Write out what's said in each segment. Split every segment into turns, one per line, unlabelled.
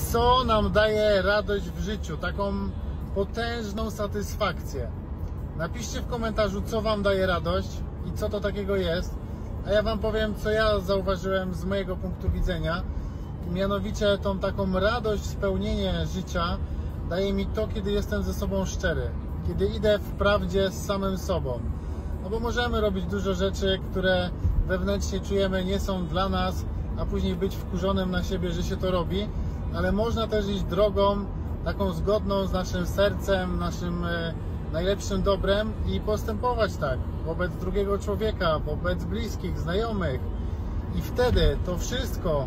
co nam daje radość w życiu, taką potężną satysfakcję. Napiszcie w komentarzu, co Wam daje radość i co to takiego jest, a ja Wam powiem, co ja zauważyłem z mojego punktu widzenia. Mianowicie tą taką radość, spełnienie życia daje mi to, kiedy jestem ze sobą szczery, kiedy idę w prawdzie z samym sobą. No bo możemy robić dużo rzeczy, które wewnętrznie czujemy nie są dla nas, a później być wkurzonym na siebie, że się to robi, ale można też iść drogą taką zgodną z naszym sercem, naszym e, najlepszym dobrem i postępować tak wobec drugiego człowieka, wobec bliskich, znajomych. I wtedy to wszystko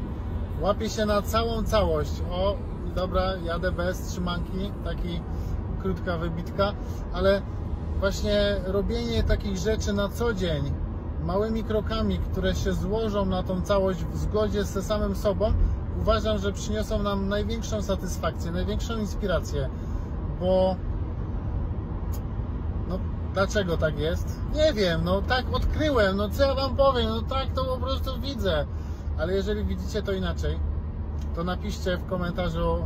łapie się na całą całość. O, dobra, jadę bez trzymanki, taki krótka wybitka, ale właśnie robienie takich rzeczy na co dzień, małymi krokami, które się złożą na tą całość w zgodzie ze samym sobą, uważam, że przyniosą nam największą satysfakcję, największą inspirację, bo no dlaczego tak jest? Nie wiem, no tak odkryłem, no co ja wam powiem, no tak to po prostu widzę. Ale jeżeli widzicie to inaczej, to napiszcie w komentarzu,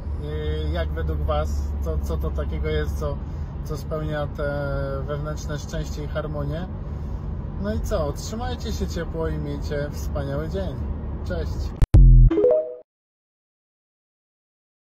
yy, jak według was, co, co to takiego jest, co, co spełnia te wewnętrzne szczęście i harmonię. No i co, trzymajcie się ciepło i miejcie wspaniały dzień. Cześć!